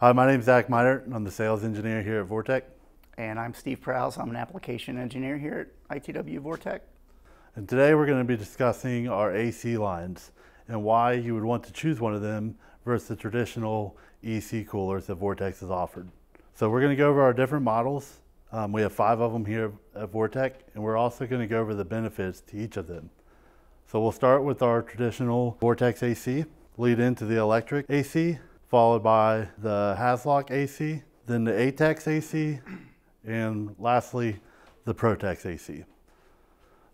Hi, my name is Zach Meinert, and I'm the sales engineer here at Vortec. And I'm Steve Prows. I'm an application engineer here at ITW Vortec. And today we're going to be discussing our AC lines and why you would want to choose one of them versus the traditional EC coolers that Vortex has offered. So we're going to go over our different models. Um, we have five of them here at Vortec, and we're also going to go over the benefits to each of them. So we'll start with our traditional Vortex AC, lead into the electric AC, followed by the Haslock AC, then the ATEX AC, and lastly, the Protex AC.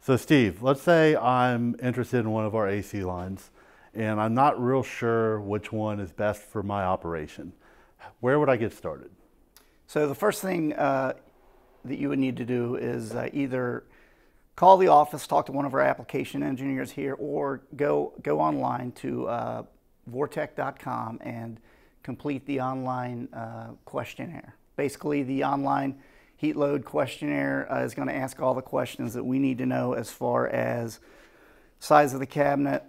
So Steve, let's say I'm interested in one of our AC lines and I'm not real sure which one is best for my operation. Where would I get started? So the first thing uh, that you would need to do is uh, either call the office, talk to one of our application engineers here, or go go online to uh, vortec.com and complete the online uh, questionnaire. Basically, the online heat load questionnaire uh, is going to ask all the questions that we need to know as far as size of the cabinet,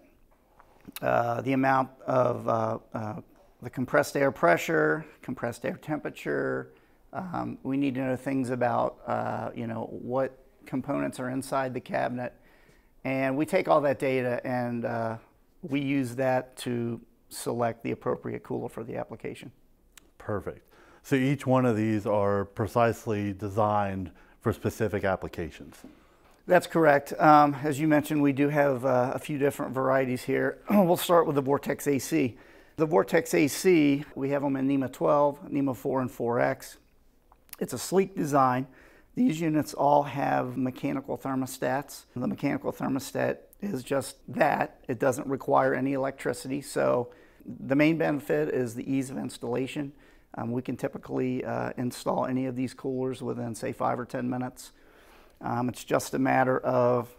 uh, the amount of uh, uh, the compressed air pressure, compressed air temperature. Um, we need to know things about, uh, you know, what components are inside the cabinet. And we take all that data and we use that to select the appropriate cooler for the application. Perfect. So each one of these are precisely designed for specific applications. That's correct. Um, as you mentioned, we do have uh, a few different varieties here. we'll start with the Vortex AC. The Vortex AC, we have them in NEMA 12, NEMA 4, and 4X. It's a sleek design. These units all have mechanical thermostats. The mechanical thermostat is just that. It doesn't require any electricity. So the main benefit is the ease of installation. Um, we can typically uh, install any of these coolers within, say, five or 10 minutes. Um, it's just a matter of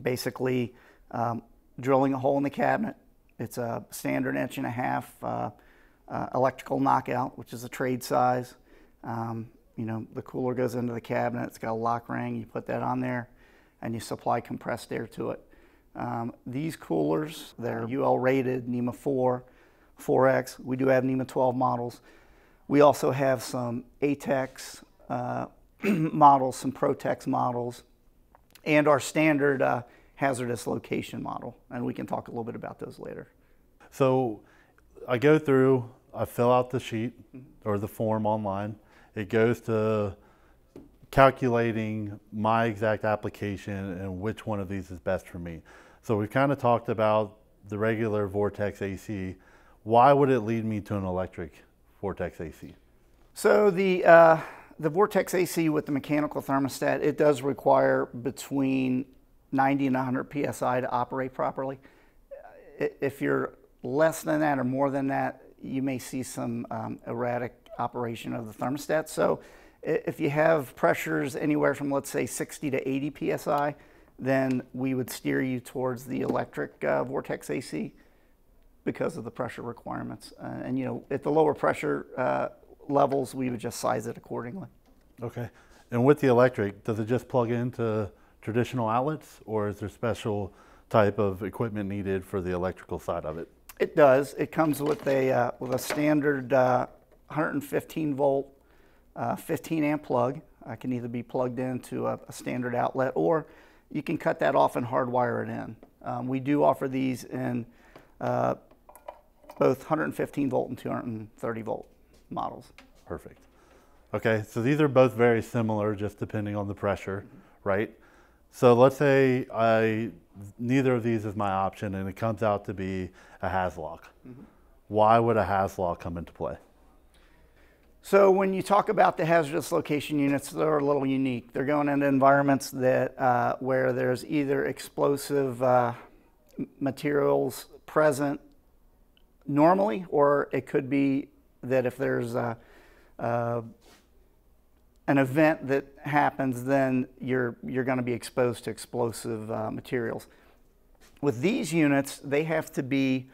basically um, drilling a hole in the cabinet. It's a standard inch and a half uh, uh, electrical knockout, which is a trade size. Um, you know, the cooler goes into the cabinet. It's got a lock ring. You put that on there, and you supply compressed air to it. Um, these coolers, they're UL rated, NEMA 4, 4X. We do have NEMA 12 models. We also have some ATEX uh, models, some Protex models, and our standard uh, hazardous location model. And we can talk a little bit about those later. So I go through, I fill out the sheet or the form online. It goes to calculating my exact application and which one of these is best for me. So we've kind of talked about the regular Vortex AC. Why would it lead me to an electric Vortex AC? So the uh, the Vortex AC with the mechanical thermostat, it does require between 90 and 100 psi to operate properly. If you're less than that or more than that, you may see some um, erratic operation of the thermostat. So if you have pressures anywhere from let's say 60 to 80 psi, then we would steer you towards the electric uh, Vortex AC because of the pressure requirements. Uh, and you know, at the lower pressure uh, levels, we would just size it accordingly. Okay. And with the electric, does it just plug into traditional outlets or is there special type of equipment needed for the electrical side of it? It does. It comes with a, uh, with a standard uh, 115 volt, uh, 15 amp plug. I can either be plugged into a, a, standard outlet or you can cut that off and hardwire it in. Um, we do offer these in uh, both 115 volt and 230 volt models. Perfect. Okay, so these are both very similar, just depending on the pressure, right? So let's say I neither of these is my option, and it comes out to be a Haslock. Mm -hmm. Why would a Haslock come into play? So when you talk about the hazardous location units, they're a little unique. They're going into environments that uh, where there's either explosive uh, materials present normally, or it could be that if there's a, uh, an event that happens, then you're, you're going to be exposed to explosive uh, materials. With these units, they have to be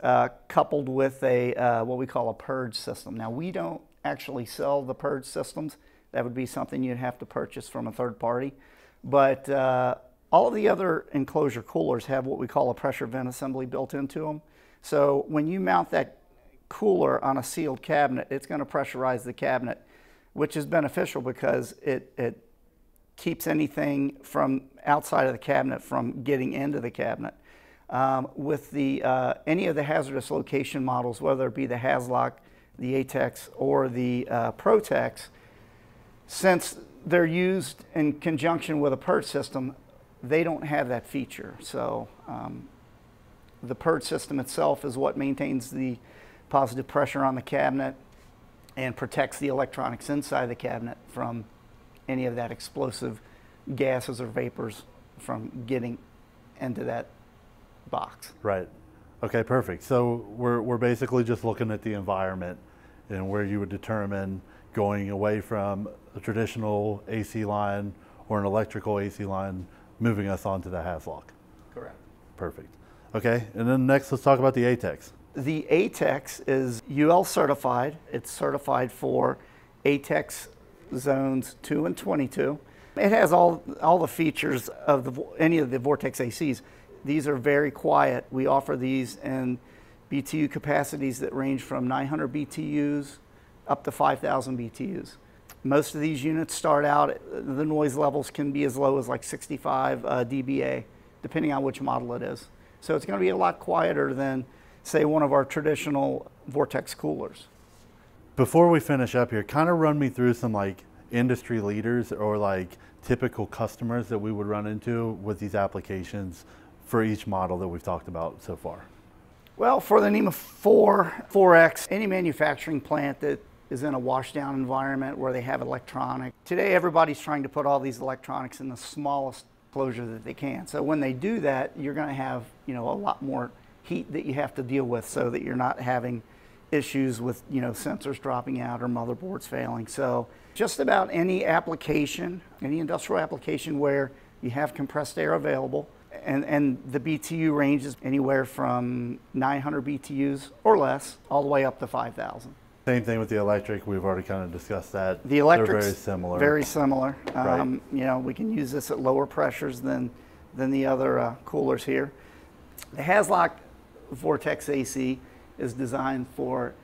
uh, coupled with a what we call a purge system. Now, we don't actually sell the purge systems. That would be something you'd have to purchase from a third party. But uh, all of the other enclosure coolers have what we call a pressure vent assembly built into them. So when you mount that cooler on a sealed cabinet, it's going to pressurize the cabinet, which is beneficial because it, it keeps anything from outside of the cabinet from getting into the cabinet. Um, with the, uh, any of the hazardous location models, whether it be the Haslock, the ATEX, or the uh, Protex, since they're used in conjunction with a purge system, they don't have that feature. So um, the purge system itself is what maintains the positive pressure on the cabinet and protects the electronics inside the cabinet from any of that explosive gases or vapors from getting into that box. Right. Okay, perfect. So we're, we're basically just looking at the environment and where you would determine going away from a traditional AC line or an electrical AC line, moving us onto the Haslock. Correct. Perfect. Okay, and then next let's talk about the ATEX. The ATEX is UL certified. It's certified for ATEX zones 2 and 22. It has all, all the features of the, any of the Vortex ACs. These are very quiet. We offer these in BTU capacities that range from 900 BTUs up to 5,000 BTUs. Most of these units start out, the noise levels can be as low as like 65 uh, dBA, depending on which model it is. So it's going to be a lot quieter than, say, one of our traditional Vortex coolers. Before we finish up here, kind of run me through some like industry leaders or like typical customers that we would run into with these applications for each model that we've talked about so far? Well, for the NEMA 4, 4X, any manufacturing plant that is in a washdown environment where they have electronic. Today, everybody's trying to put all these electronics in the smallest closure that they can. So when they do that, you're going to have, you know, a lot more heat that you have to deal with so that you're not having issues with, you know, sensors dropping out or motherboards failing. So just about any application, any industrial application where you have compressed air available, and, and the BTU range is anywhere from 900 BTUs or less all the way up to 5,000. Same thing with the electric. We've already kind of discussed that. The electric very similar. Very similar. Right. Um, you know, we can use this at lower pressures than than the other uh, coolers here. The Haslock Vortex AC is designed for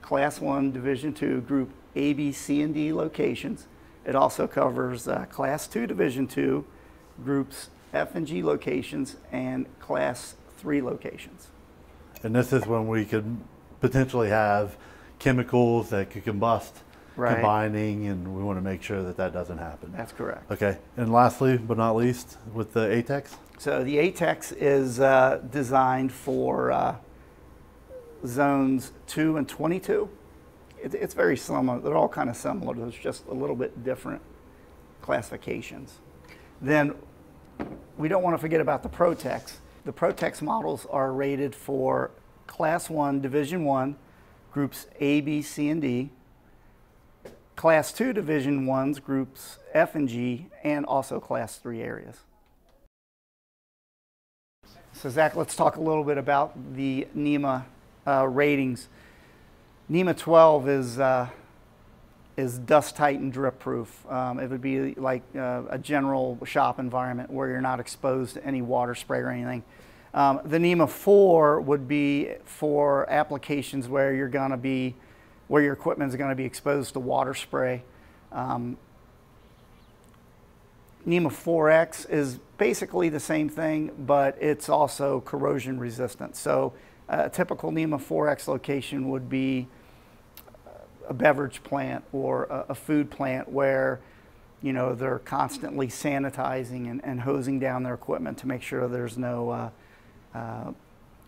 Class One, Division Two, Group A, B, C, and D locations. It also covers uh, Class Two, Division Two, Groups F and G locations, and Class Three locations. And this is when we could potentially have chemicals that could combust Right. combining, and we want to make sure that that doesn't happen. That's correct. Okay, and lastly but not least, with the ATEX, So the ATEX is uh, designed for uh, zones 2 and 22. It, it's very similar. They're all kind of similar. There's just a little bit different classifications. Then we don't want to forget about the Protex. The Protex models are rated for Class 1, Division 1, groups A, B, C, and D. Class 2 Division 1s, groups F and G, and also Class 3 areas. So Zach, let's talk a little bit about the NEMA uh, ratings. NEMA 12 is uh, is dust tight and drip proof. Um, it would be like uh, a general shop environment where you're not exposed to any water spray or anything. Um, the NEMA 4 would be for applications where you're going to be where your equipment is going to be exposed to water spray. Um, NEMA 4X is basically the same thing, but it's also corrosion resistant. So a typical NEMA 4X location would be a beverage plant or a, a food plant where you know they're constantly sanitizing and, and hosing down their equipment to make sure there's no uh, uh,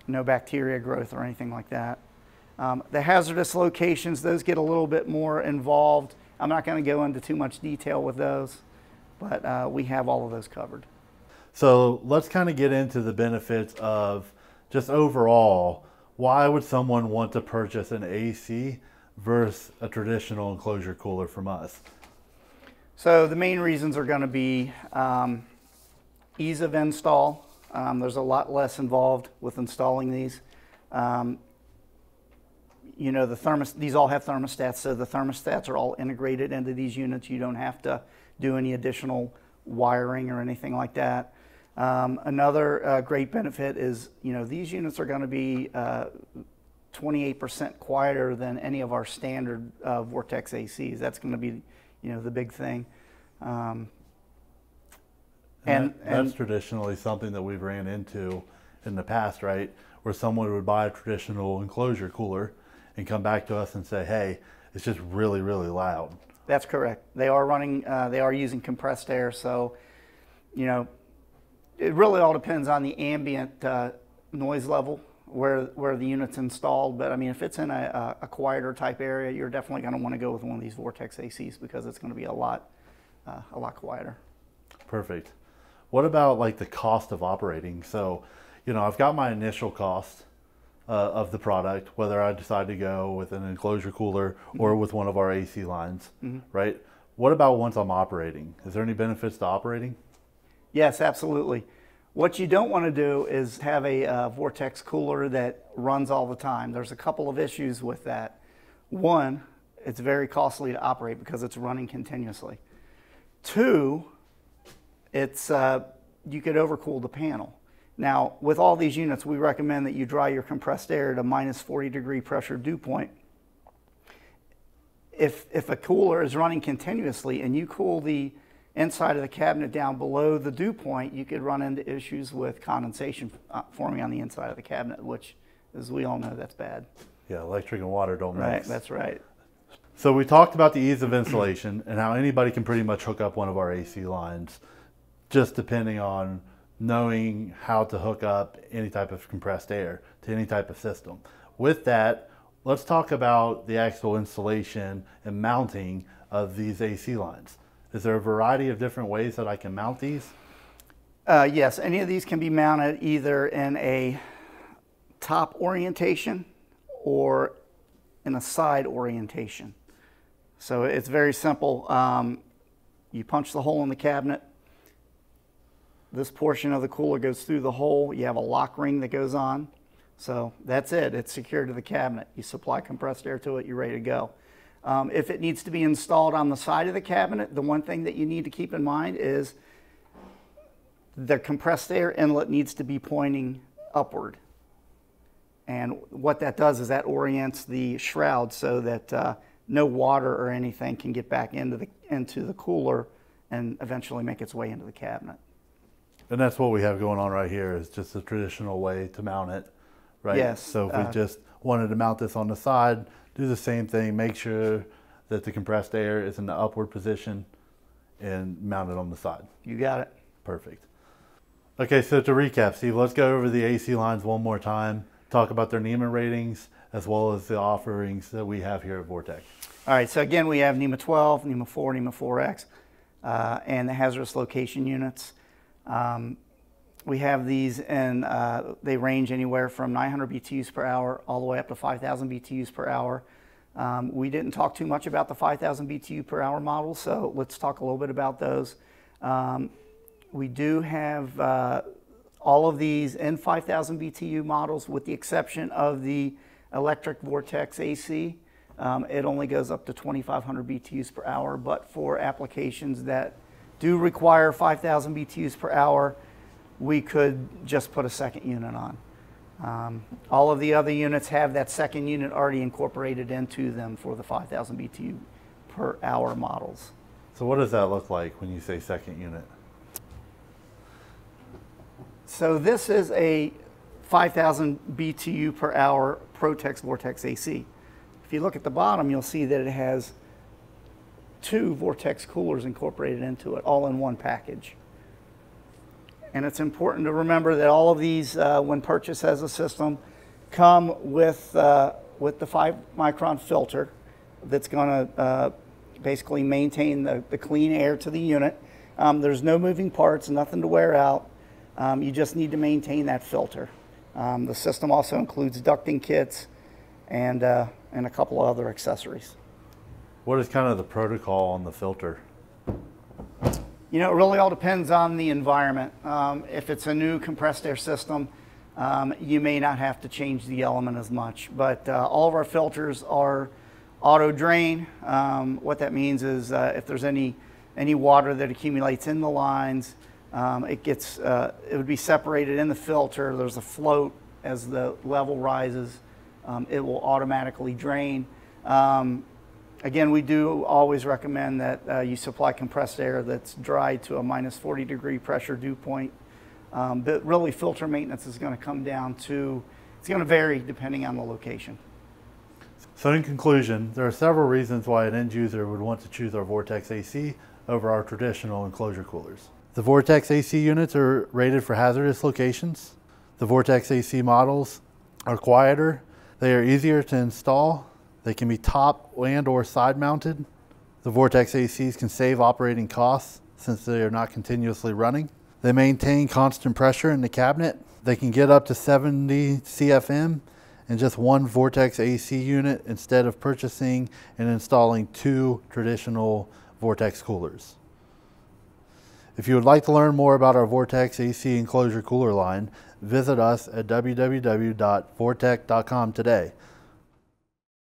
no bacteria growth or anything like that. Um, the hazardous locations, those get a little bit more involved. I'm not going to go into too much detail with those, but uh, we have all of those covered. So let's kind of get into the benefits of just overall. Why would someone want to purchase an AC versus a traditional enclosure cooler from us? So the main reasons are going to be um, ease of install. Um, there's a lot less involved with installing these. Um, you know, the thermos, these all have thermostats, so the thermostats are all integrated into these units. You don't have to do any additional wiring or anything like that. Um, another uh, great benefit is, you know, these units are going to be uh, 28% quieter than any of our standard uh, Vortex ACs. That's going to be, you know, the big thing. Um, And, And- that- that's and- traditionally something that we've ran into in the past, right? Where someone would buy a traditional enclosure cooler and come back to us and say, "Hey, it's just really, really loud." That's correct. They are running, uh, they are using compressed air, so, you know, it really all depends on the ambient uh, noise level where where the unit's installed. But I mean, if it's in a, a quieter type area, you're definitely going to want to go with one of these Vortex ACs because it's going to be a lot uh, a lot quieter. Perfect. What about like the cost of operating? So, you know, I've got my initial cost uh, of the product, whether I decide to go with an enclosure cooler or with one of our AC lines, right? What about once I'm operating? Is there any benefits to operating? Yes, absolutely. What you don't want to do is have a uh, Vortex cooler that runs all the time. There's a couple of issues with that. One, it's very costly to operate because it's running continuously. Two, it's uh, you could overcool the panel. Now, with all these units, we recommend that you dry your compressed air to minus 40 degree pressure dew point. If, if a cooler is running continuously and you cool the inside of the cabinet down below the dew point, you could run into issues with condensation uh, forming on the inside of the cabinet, which, as we all know, that's bad. Yeah, electric and water don't Right, mix. that's right. So we talked about the ease of installation and how anybody can pretty much hook up one of our AC lines, just depending on knowing how to hook up any type of compressed air to any type of system. With that, let's talk about the actual installation and mounting of these AC lines. Is there a variety of different ways that I can mount these? Uh, yes, any of these can be mounted either in a top orientation or in a side orientation. So it's very simple. Um, you punch the hole in the cabinet. This portion of the cooler goes through the hole. You have a lock ring that goes on. So that's it. It's secured to the cabinet. You supply compressed air to it, you're ready to go. Um, if it needs to be installed on the side of the cabinet, the one thing that you need to keep in mind is the compressed air inlet needs to be pointing upward. And what that does is that orients the shroud so that uh, no water or anything can get back into the, into the cooler and eventually make its way into the cabinet. And that's what we have going on right here is just a traditional way to mount it, right? Yes, So if uh, we just wanted to mount this on the side, do the same thing, make sure that the compressed air is in the upward position and mount it on the side. You got it. Perfect. Okay, so to recap, Steve, let's go over the AC lines one more time, talk about their NEMA ratings, as well as the offerings that we have here at Vortex. All right, so again, we have NEMA 12, NEMA 4, NEMA 4X, uh, and the hazardous location units. Um, we have these, and uh, they range anywhere from 900 BTUs per hour all the way up to 5,000 BTUs per hour. Um, we didn't talk too much about the 5,000 BTU per hour models, so let's talk a little bit about those. Um, we do have uh, all of these in 5,000 BTU models, with the exception of the electric Vortex AC. Um, it only goes up to 2,500 BTUs per hour, but for applications that do require 5,000 BTUs per hour, we could just put a second unit on. Um, all of the other units have that second unit already incorporated into them for the 5,000 BTU per hour models. So what does that look like when you say second unit? So this is a 5,000 BTU per hour Protex Vortex AC. If you look at the bottom, you'll see that it has two Vortex coolers incorporated into it, all in one package. And it's important to remember that all of these, uh, when purchased as a system, come with, uh, with the 5 micron filter that's going to uh, basically maintain the, the clean air to the unit. Um, there's no moving parts, nothing to wear out. Um, you just need to maintain that filter. Um, the system also includes ducting kits and, uh, and a couple of other accessories. What is kind of the protocol on the filter? You know, it really all depends on the environment. Um, if it's a new compressed air system, um, you may not have to change the element as much. But uh, all of our filters are auto drain. Um, what that means is uh, if there's any any water that accumulates in the lines, um, it gets uh, it would be separated in the filter. There's a float as the level rises, um, it will automatically drain. Um, again, we do always recommend that uh, you supply compressed air that's dry to a minus 40 degree pressure dew point. Um, but really, filter maintenance is going to come down to, it's going to vary depending on the location. So in conclusion, there are several reasons why an end user would want to choose our Vortex AC over our traditional enclosure coolers. The Vortex AC units are rated for hazardous locations. The Vortex AC models are quieter. They are easier to install. They can be top and or side mounted. The Vortex ACs can save operating costs since they are not continuously running. They maintain constant pressure in the cabinet. They can get up to 70 CFM in just one Vortex AC unit instead of purchasing and installing two traditional Vortex coolers. If you would like to learn more about our Vortex AC enclosure cooler line, visit us at www.vortec.com today.